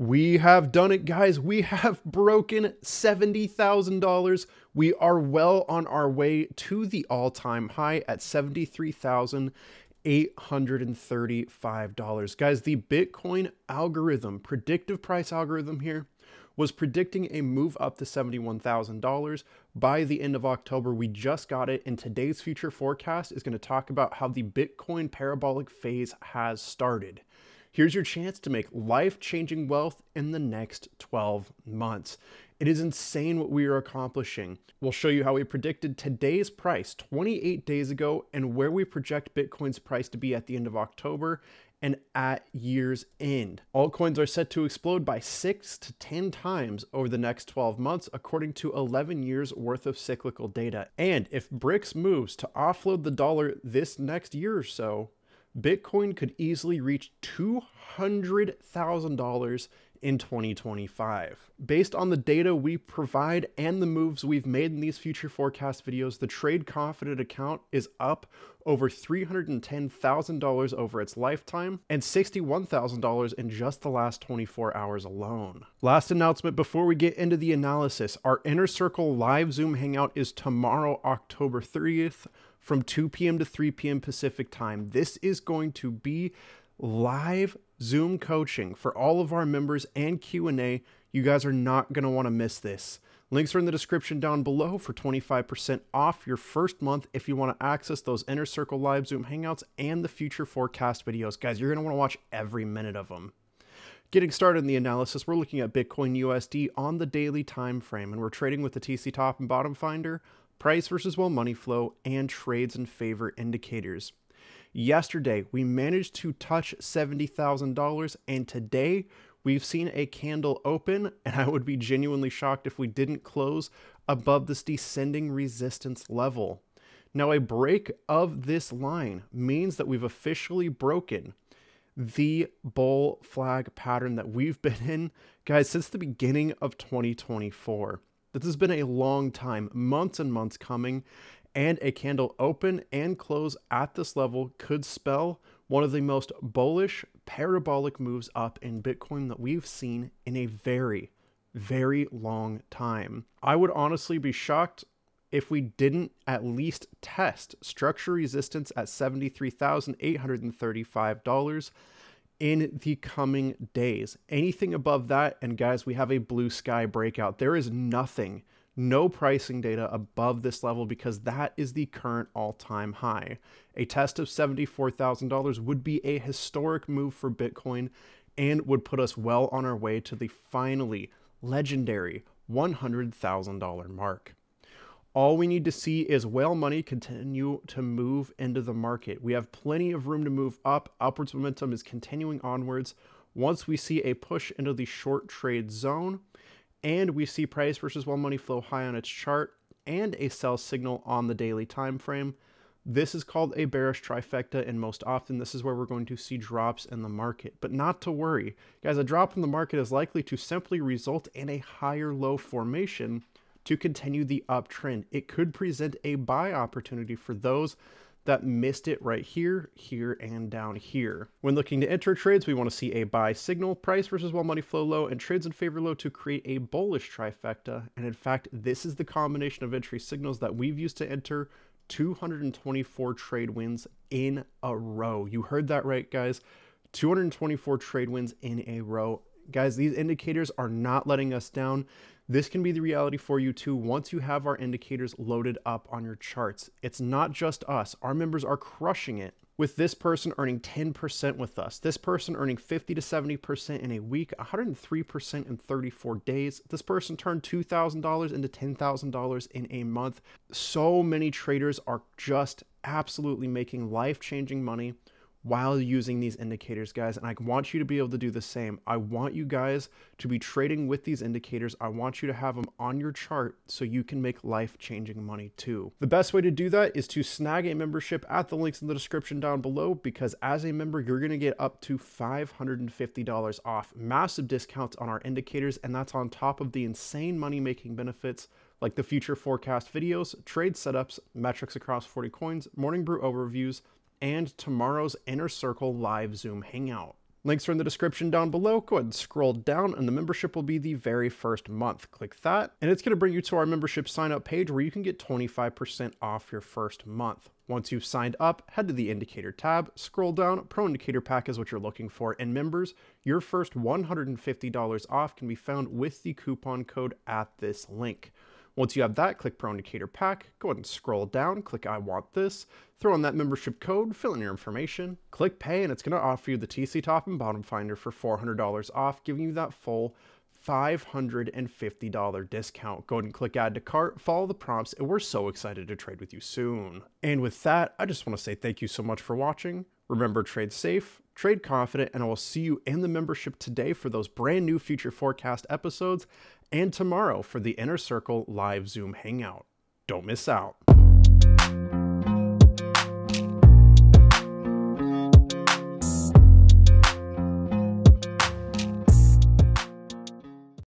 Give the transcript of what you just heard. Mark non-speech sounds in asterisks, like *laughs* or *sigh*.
We have done it, guys. We have *laughs* broken $70,000. We are well on our way to the all time high at $73,835. Guys, the Bitcoin algorithm, predictive price algorithm here, was predicting a move up to $71,000 by the end of October. We just got it, and today's future forecast is going to talk about how the Bitcoin parabolic phase has started. Here's your chance to make life changing wealth in the next 12 months. It is insane what we are accomplishing. We'll show you how we predicted today's price 28 days ago and where we project Bitcoin's price to be at the end of October and at year's end. Altcoins are set to explode by 6 to 10 times over the next 12 months, according to 11 years worth of cyclical data. And if BRICS moves to offload the dollar this next year or so, Bitcoin could easily reach $200,000 in 2025. Based on the data we provide and the moves we've made in these future forecast videos, the Trade Confident account is up over $310,000 over its lifetime and $61,000 in just the last 24 hours alone. Last announcement before we get into the analysis, our Inner Circle live Zoom hangout is tomorrow, October 30th from 2 p.m. to 3 p.m. Pacific time. This is going to be live Zoom coaching for all of our members and Q&A. You guys are not going to want to miss this. Links are in the description down below for 25% off your first month if you want to access those Inner Circle live Zoom hangouts and the future forecast videos. Guys, you're going to want to watch every minute of them. Getting started in the analysis, we're looking at Bitcoin USD on the daily time frame and we're trading with the TC top and bottom finder price versus whale money flow, and trades in favor indicators. Yesterday, we managed to touch $70,000, and today we've seen a candle open, and I would be genuinely shocked if we didn't close above this descending resistance level. Now, a break of this line means that we've officially broken the bull flag pattern that we've been in, guys, since the beginning of 2024. This has been a long time, months and months coming, and a candle open and close at this level could spell one of the most bullish parabolic moves up in Bitcoin that we've seen in a very, very long time. I would honestly be shocked if we didn't at least test structure resistance at $73,835 in the coming days. Anything above that, and guys, we have a blue sky breakout. There is nothing, no pricing data above this level because that is the current all time high. A test of $74,000 would be a historic move for Bitcoin and would put us well on our way to the finally legendary $100,000 mark. All we need to see is whale money continue to move into the market. We have plenty of room to move up. Upwards momentum is continuing onwards. Once we see a push into the short trade zone and we see price versus whale money flow high on its chart and a sell signal on the daily time frame, this is called a bearish trifecta, and most often this is where we're going to see drops in the market. But not to worry, guys, a drop in the market is likely to simply result in a higher low formation to continue the uptrend. It could present a buy opportunity for those that missed it right here, here, and down here. When looking to enter trades, we want to see a buy signal, price versus whale money flow low, and trades in favor low to create a bullish trifecta. And in fact, this is the combination of entry signals that we've used to enter 224 trade wins in a row. You heard that right, guys. 224 trade wins in a row. Guys, these indicators are not letting us down. This can be the reality for you too once you have our indicators loaded up on your charts. It's not just us, our members are crushing it. With this person earning 10% with us, this person earning 50 to 70% in a week, 103% in 34 days. This person turned $2,000 into $10,000 in a month. So many traders are just absolutely making life changing money while using these indicators, guys. And I want you to be able to do the same. I want you guys to be trading with these indicators. I want you to have them on your chart so you can make life changing money too. The best way to do that is to snag a membership at the links in the description down below because as a member, you're to get up to $550 off. Massive discounts on our indicators, and that's on top of the insane money making benefits like the future forecast videos, trade setups, metrics across 40 coins, morning brew overviews, and tomorrow's Inner Circle live Zoom hangout. Links are in the description down below. Go ahead and scroll down, and the membership will be the very first month. Click that, and it's going to bring you to our membership sign up page where you can get 25% off your first month. Once you've signed up, head to the indicator tab, scroll down, Pro Indicator Pack is what you're looking for, and members, your first $150 off can be found with the coupon code at this link. Once you have that, click Pro Indicator Pack, go ahead and scroll down, click I want this, throw in that membership code, fill in your information, click pay, and it's going to offer you the TC Top and Bottom Finder for $400 off, giving you that full $550 discount. Go ahead and click add to cart, follow the prompts, and we're so excited to trade with you soon. And with that, I just want to say thank you so much for watching. Remember, trade safe, trade confident, and I will see you in the membership today for those brand new future forecast episodes and tomorrow for the Inner Circle live Zoom hangout. Don't miss out.